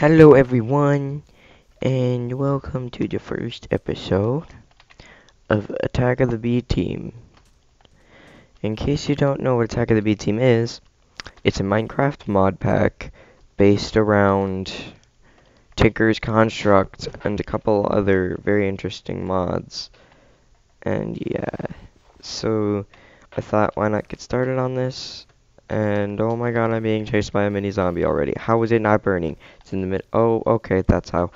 Hello everyone, and welcome to the first episode of Attack of the B Team. In case you don't know what Attack of the B Team is, it's a Minecraft mod pack based around Tinker's Construct and a couple other very interesting mods. And yeah, so I thought why not get started on this? And oh my god, I'm being chased by a mini zombie already. How is it not burning? It's in the mid. Oh, okay, that's how.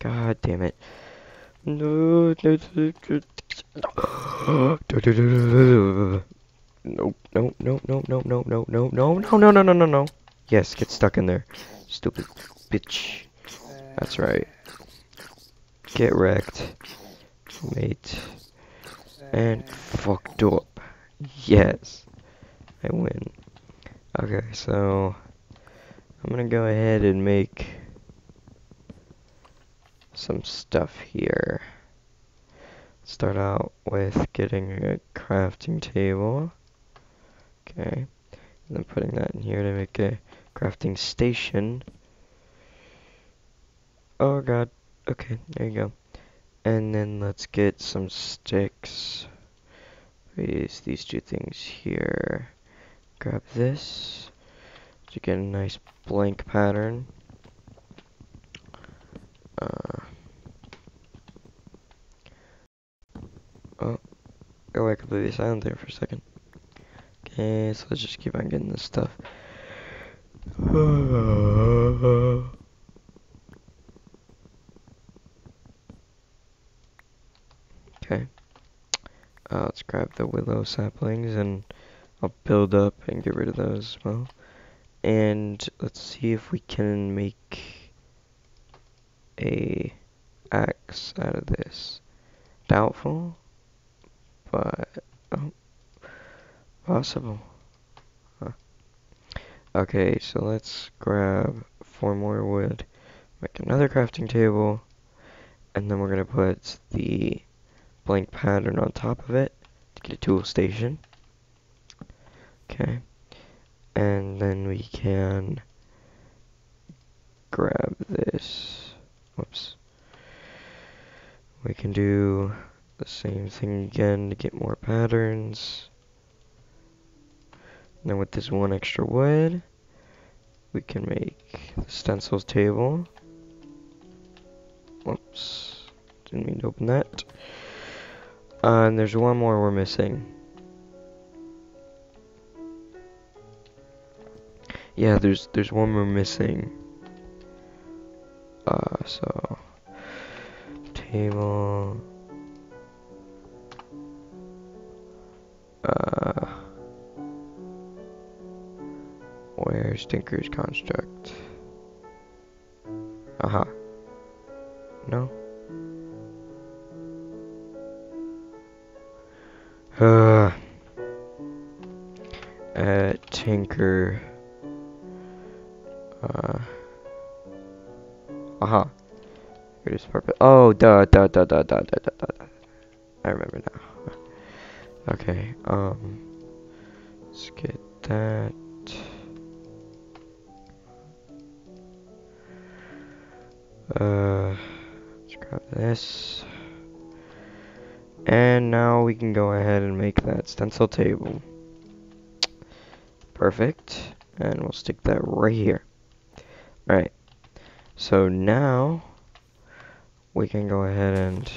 God damn it. No, no, no, no. No, no, no, no, no, no, no, no, no, no, no, no, no, no. Yes, get stuck in there. Stupid bitch. That's right. Get wrecked. Mate. And fucked up. Yes. I win. Okay, so I'm gonna go ahead and make some stuff here. Start out with getting a crafting table. Okay, and then putting that in here to make a crafting station. Oh god, okay, there you go. And then let's get some sticks. Place these two things here grab this to get a nice blank pattern. Uh, oh, oh, I completely silent there for a second. Okay, so let's just keep on getting this stuff. okay. Uh, let's grab the willow saplings and I'll build up and get rid of those as well. And let's see if we can make a axe out of this. Doubtful, but oh, possible. Huh. Okay, so let's grab four more wood, make another crafting table, and then we're gonna put the blank pattern on top of it to get a tool station. Okay. And then we can grab this. Whoops. We can do the same thing again to get more patterns. Then with this one extra wood, we can make the stencils table. Whoops. Didn't mean to open that. Uh, and there's one more we're missing. Yeah, there's there's one more missing. Uh, so table. Uh, where's Tinker's construct? Uh -huh. No. Uh, at Tinker. Here's purpose. Oh, duh, duh, duh, duh, duh, duh, duh, duh. I remember now. Okay, um. Let's get that. Uh. Let's grab this. And now we can go ahead and make that stencil table. Perfect. And we'll stick that right here. Alright, so now we can go ahead and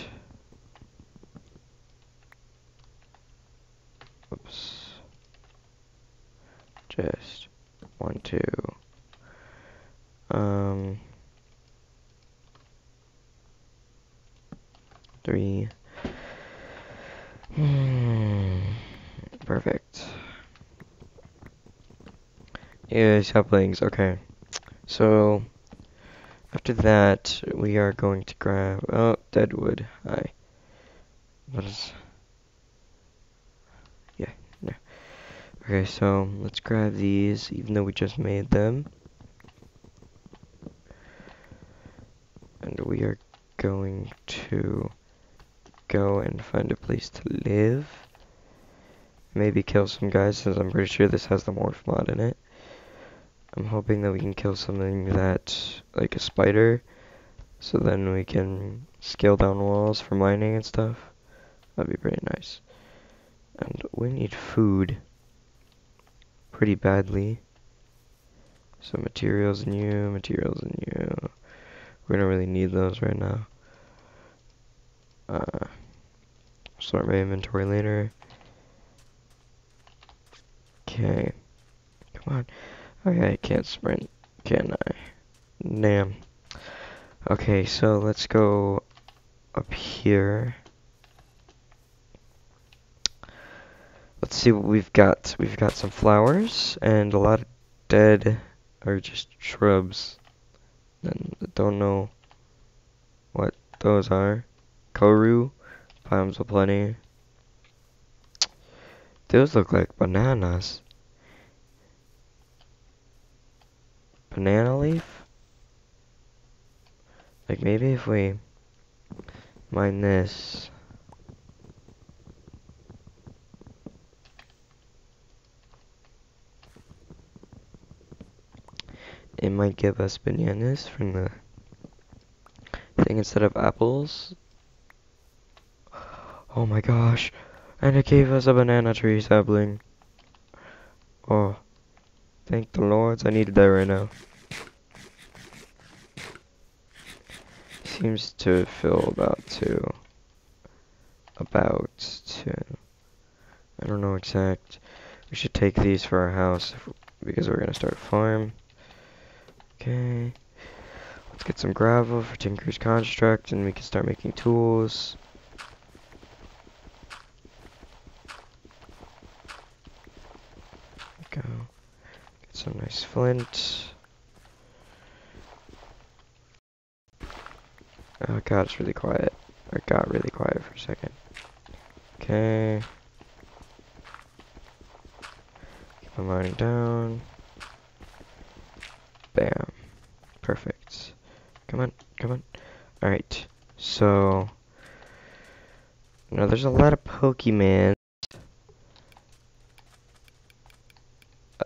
oops just one two. Um three. Hmm perfect. Yeah saplings okay. So, after that, we are going to grab, oh, deadwood, hi. What is, yeah, no. Okay, so, let's grab these, even though we just made them. And we are going to go and find a place to live. Maybe kill some guys, since I'm pretty sure this has the morph mod in it. I'm hoping that we can kill something that, like a spider, so then we can scale down walls for mining and stuff. That'd be pretty nice. And we need food pretty badly. So materials in you, materials in you. We don't really need those right now. Uh, sort my inventory later. Okay. Come on. Okay, I can't sprint, can I? Damn. Okay, so let's go up here. Let's see what we've got. We've got some flowers and a lot of dead or just shrubs. And don't know what those are. Koru, palms aplenty. Those look like bananas. Banana leaf? Like maybe if we mine this. It might give us bananas from the thing instead of apples. Oh my gosh. And it gave us a banana tree sapling. Oh. Thank the lords. I needed that right now. Seems to fill about two. About two. I don't know exact. We should take these for our house because we're gonna start a farm. Okay. Let's get some gravel for Tinker's Construct and we can start making tools. Go. Some nice flint. Oh god, it's really quiet. It got really quiet for a second. Okay. Keep on mining down. Bam. Perfect. Come on, come on. Alright, so... Now there's a lot of Pokemon.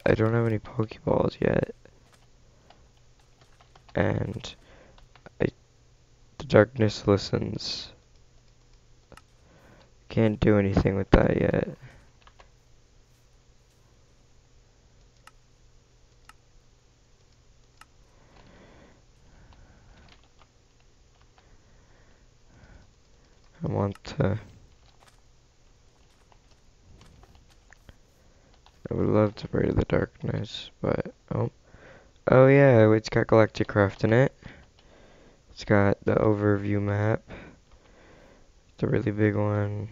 I don't have any Pokeballs yet. And... I, the darkness listens. Can't do anything with that yet. I want to... I would love to Brave the Darkness, but... Oh. Oh yeah, it's got Galacticraft in it. It's got the overview map. The really big one.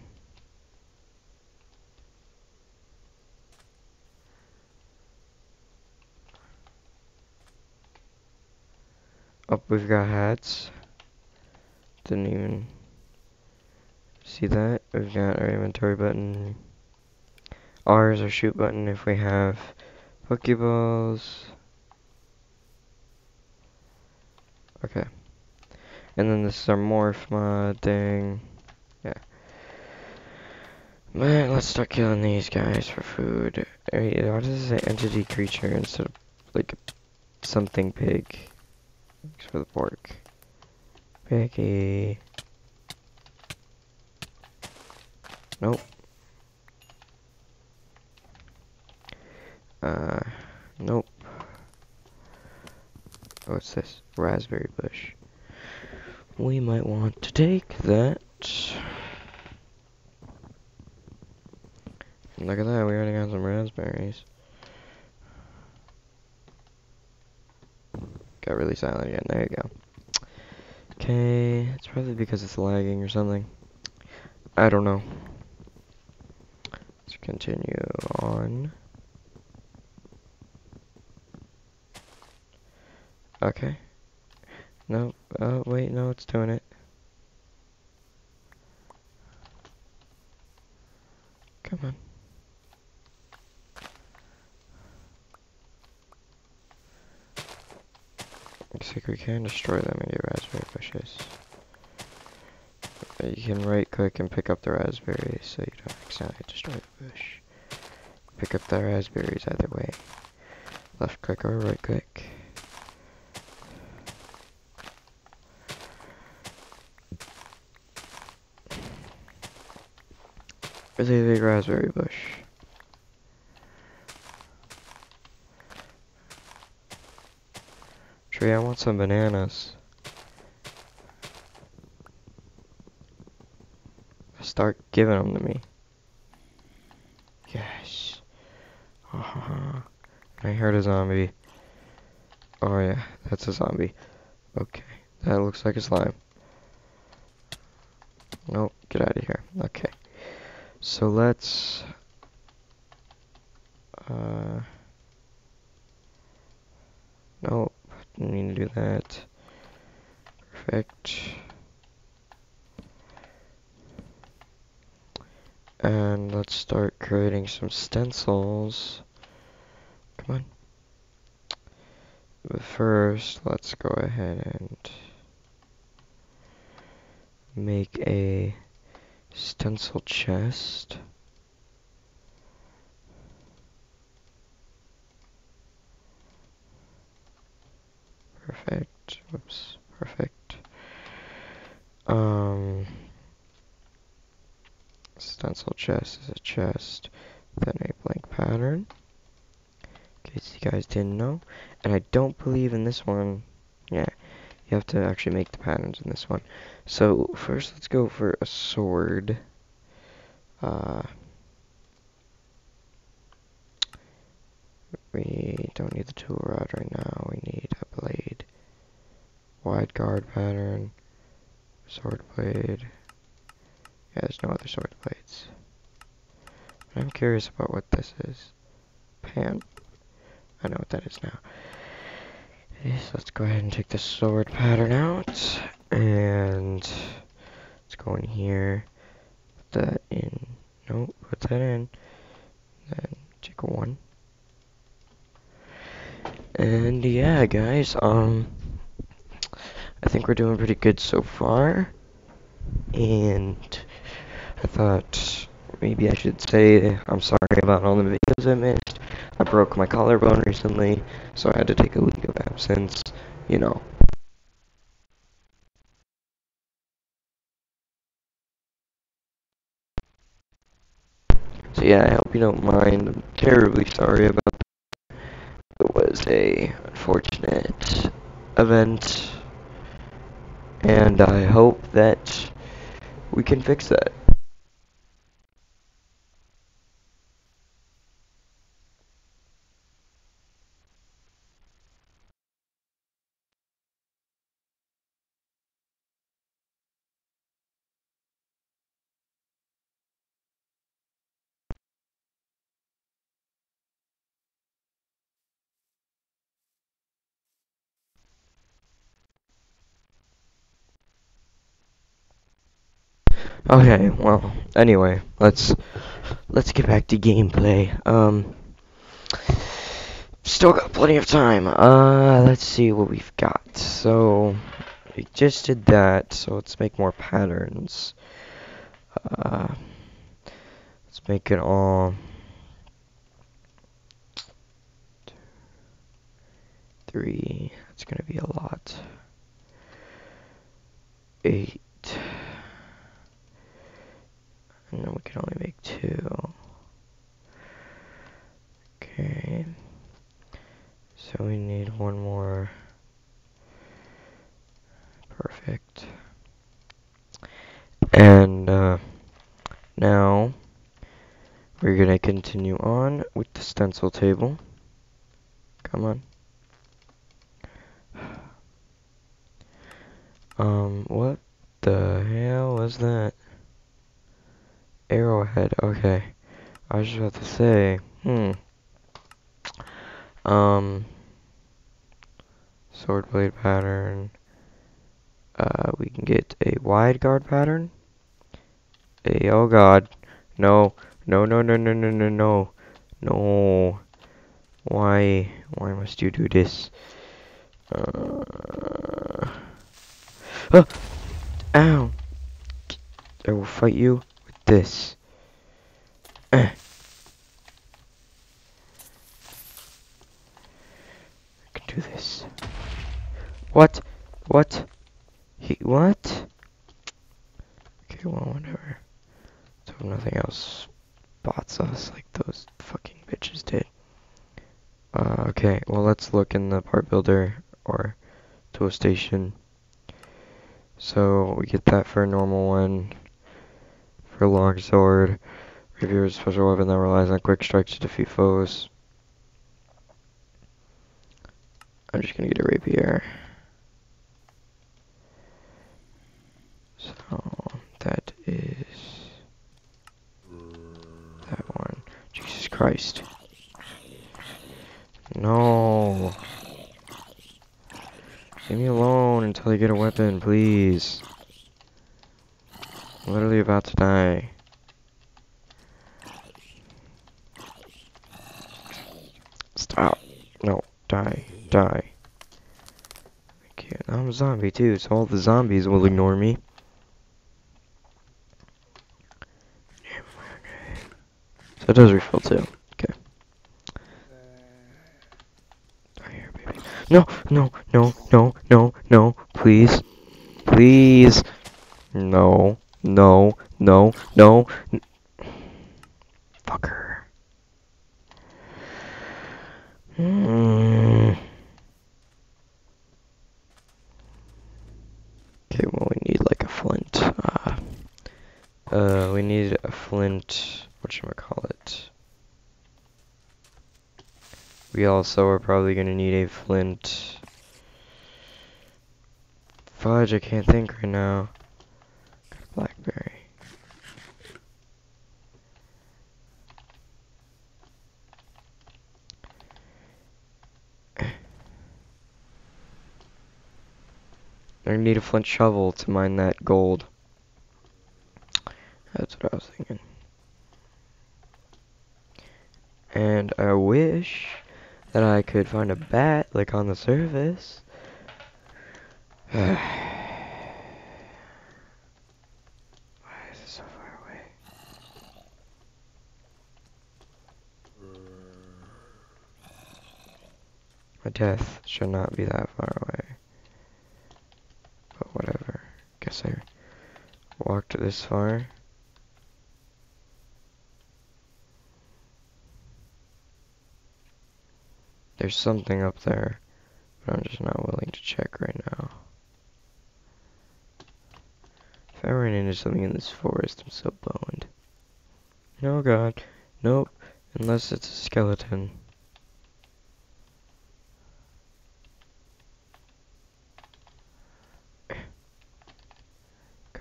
Up, oh, we've got hats. Didn't even See that? We've got our inventory button. R is our shoot button if we have Pokeballs. Okay. And then this is our morph mod thing. Yeah. Man, let's start killing these guys for food. Wait, why does it say entity creature instead of like something pig? Thanks for the pork. Piggy. Nope. Uh, nope. What's this? Raspberry bush. We might want to take that. Look at that, we already got some raspberries. Got really silent again, there you go. Okay, it's probably because it's lagging or something. I don't know Let's continue on. Okay. No, oh, wait, no, it's doing it. Come on. Looks like we can destroy them and get raspberry bushes. Uh, you can right click and pick up the raspberries so you don't accidentally destroy the bush. Pick up the raspberries either way. Left click or right click. Really big raspberry bush. Tree, I want some bananas. Start giving them to me. Yes. Uh -huh. I heard a zombie. Oh yeah, that's a zombie. Okay, that looks like a slime. Nope, get out of here. Okay. So let's... Uh... Nope, didn't mean to do that. Perfect. And let's start creating some stencils. Come on. But first, let's go ahead and make a stencil chest. Perfect. Whoops. Perfect. Um, stencil chest is a chest, then a blank pattern. In case you guys didn't know. And I don't believe in this one. Yeah, you have to actually make the patterns in this one. So first let's go for a sword. Uh, we don't need the tool rod right now. We need a blade. Wide guard pattern. Sword blade. Yeah, there's no other sword blades. But I'm curious about what this is. Pan. I know what that is now. Yes, let's go ahead and take the sword pattern out. And let's go in here. Put that in. No, put that in. Then take a one. And yeah, guys, um, I think we're doing pretty good so far. And I thought maybe I should say I'm sorry about all the videos I missed. I broke my collarbone recently, so I had to take a leave of absence, you know. So yeah, I hope you don't mind. I'm terribly sorry about that. It was a unfortunate event, and I hope that we can fix that. Okay, well, anyway, let's let's get back to gameplay. Um still got plenty of time. Uh let's see what we've got. So we just did that, so let's make more patterns. Uh let's make it all three. That's gonna be a lot. Eight and then we can only make two. Okay. So we need one more. Perfect. And uh, now we're going to continue on with the stencil table. Come on. Um, what the hell was that? Arrowhead, okay. I was just about to say, hmm. Um, sword blade pattern. Uh, we can get a wide guard pattern. A, oh god. No, no, no, no, no, no, no, no. No. Why, why must you do this? Uh, ah! Ow! I will fight you this. I can do this. What? What? He what? Okay, well, whatever. So nothing else spots us like those fucking bitches did. Uh, okay, well, let's look in the part builder or tool station. So we get that for a normal one. For a long sword. Reviewer special weapon that relies on quick strikes to defeat foes. I'm just gonna get a rapier. So that is that one. Jesus Christ. No. Leave me alone until I get a weapon, please. Literally about to die. Stop. No. Die. Die. Thank you. I'm a zombie too, so all the zombies will ignore me. So it does refill too. Okay. No, no, no, no, no, no. Please. Please. No, no, no, no. Fucker. Mm. Okay, well, we need like a flint. Uh, uh, we need a flint. Whatchamacallit. We call it? We also are probably gonna need a flint. Fudge, I can't think right now. Blackberry. I need a flint shovel to mine that gold. That's what I was thinking. And I wish that I could find a bat, like on the surface. Why is it so far away? My death should not be that far away. But whatever. Guess I walked this far. There's something up there, but I'm just not willing to check right now. If I run into something in this forest, I'm so boned. No god. Nope. Unless it's a skeleton.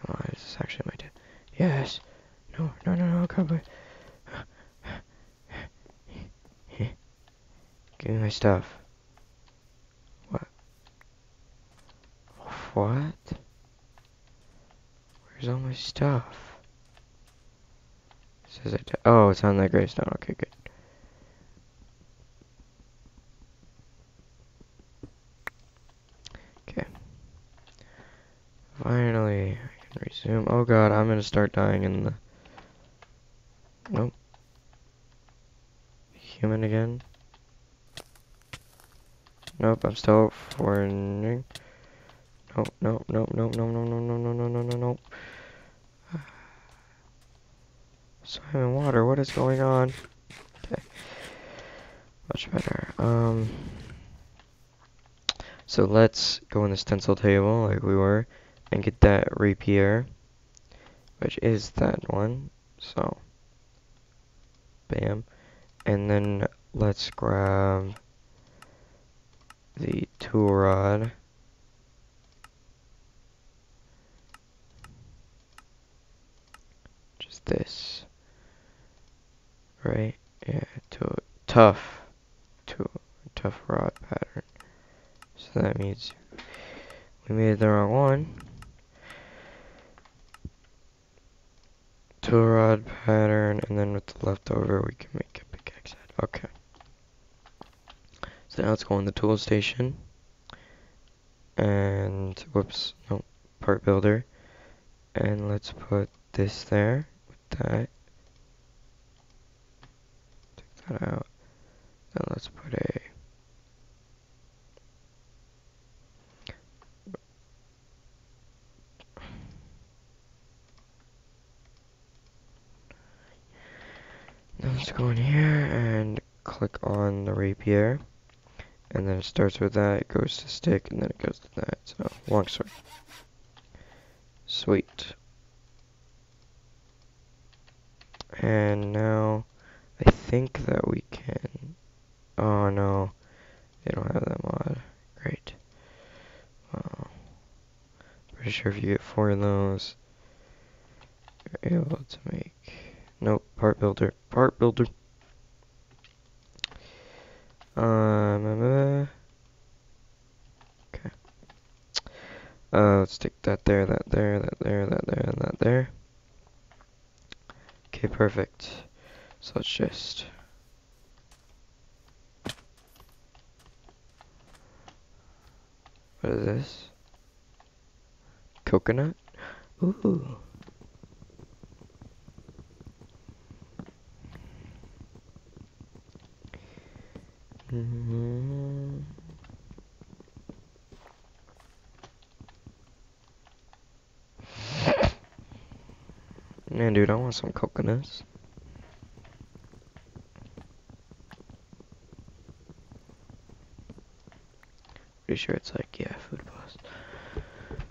Come on, is this actually my dead? Yes. No, no, no, no, back. Give me my stuff. What? What? Where's all my stuff? Says I oh, it's on that gravestone. Okay, good. Okay. Finally, I can resume. Oh god, I'm gonna start dying in the. Nope. Human again. Nope, I'm still foreigning. Nope, nope, nope, nope, nope, nope, nope, nope, nope, nope, nope, nope. Swim in water, what is going on? Okay. Much better. Um. So let's go in the stencil table like we were and get that rapier, which is that one. So, bam. And then let's grab the tool rod. Just this. Right? Yeah, to tough. To tough rod pattern. So that means we made the wrong one. Tool rod pattern, and then with the leftover, we can make a pickaxe head. Okay. So now let's go in the tool station. And, whoops, no, part builder. And let's put this there with that. Take that out. Then let's put a let's go in here and click on the rapier. And then it starts with that, it goes to stick, and then it goes to that. So, longsword. Sweet. And now, I think that we can... Oh no, they don't have that mod. Great. Pretty sure if you get four of those, you're able to make... Nope, part builder. Part builder. Um, okay. Uh, let's stick that there, that there, that there, that there, and that there. Okay, perfect. So let's just... What is this? Coconut? Ooh. Mm-hmm. Man, dude, I want some coconuts. Pretty sure it's like, yeah, food plus.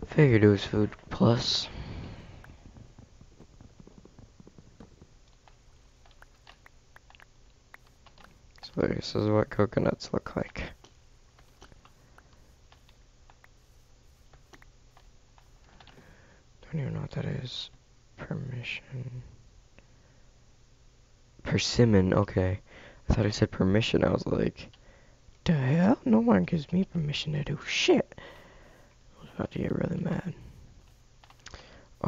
Figured it was food plus. This is what coconuts look like. Don't even know what that is. Permission. Persimmon, okay. I thought I said permission. I was like, the hell? No one gives me permission to do shit. I was about to get really mad.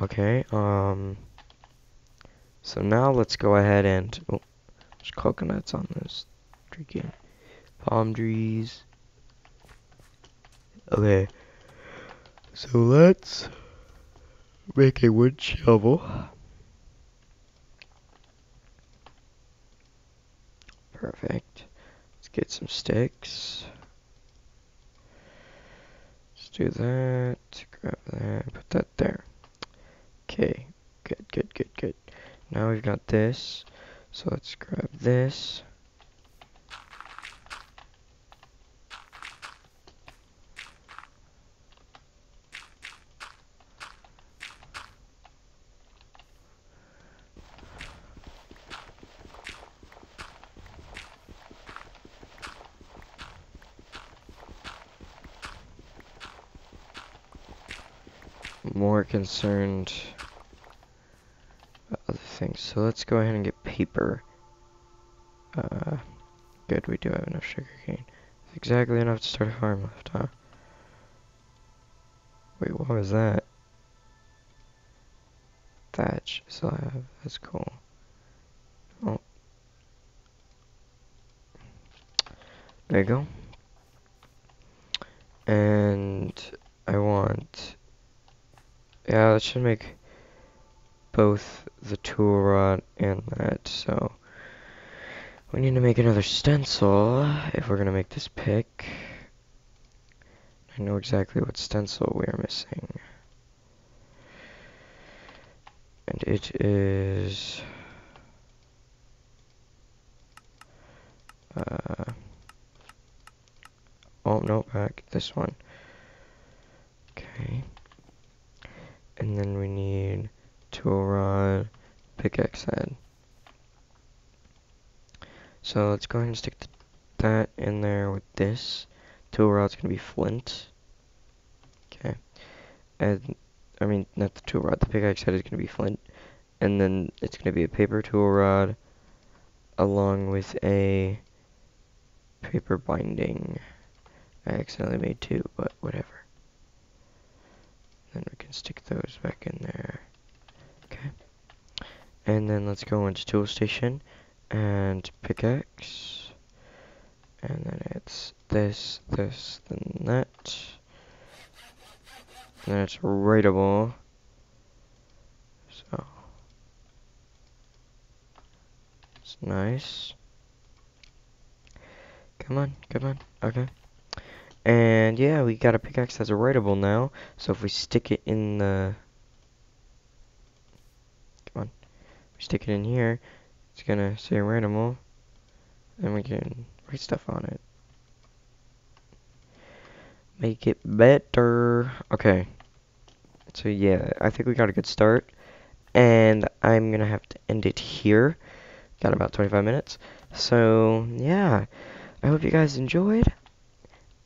Okay, um... So now let's go ahead and... Oh, there's coconuts on this freaking palm trees. Okay, so let's make a wood shovel. Perfect. Let's get some sticks. Let's do that. Grab that. Put that there. Okay. Good, good, good, good. Now we've got this. So let's grab this. more concerned about other things. So let's go ahead and get paper. Uh, good, we do have enough sugar cane. Exactly enough to start a farm left, huh? Wait, what was that? Thatch, have, that's cool. Oh. There you go. And I want yeah, that should make both the tool rod and that, so we need to make another stencil if we're going to make this pick. I know exactly what stencil we are missing. And it is... Uh, oh, no, back, this one. Okay. And then we need tool rod, pickaxe head. So let's go ahead and stick that in there with this. Tool rod's gonna be flint. Okay. And, I mean, not the tool rod, the pickaxe head is gonna be flint. And then it's gonna be a paper tool rod along with a paper binding. I accidentally made two, but whatever. Then we can stick those back in there. Okay. And then let's go into tool station and pickaxe. And then it's this, this, then that. And then it's writable. So. It's nice. Come on, come on. Okay. And yeah, we got a pickaxe that's a writable now. So if we stick it in the... Come on. We stick it in here. It's gonna say randomal, and we can write stuff on it. Make it better. Okay. So yeah, I think we got a good start. And I'm gonna have to end it here. Got about 25 minutes. So yeah, I hope you guys enjoyed.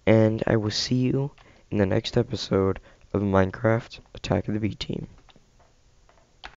And I will see you in the next episode of Minecraft Attack of the B Team.